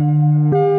Música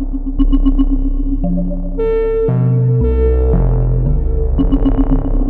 Thank you.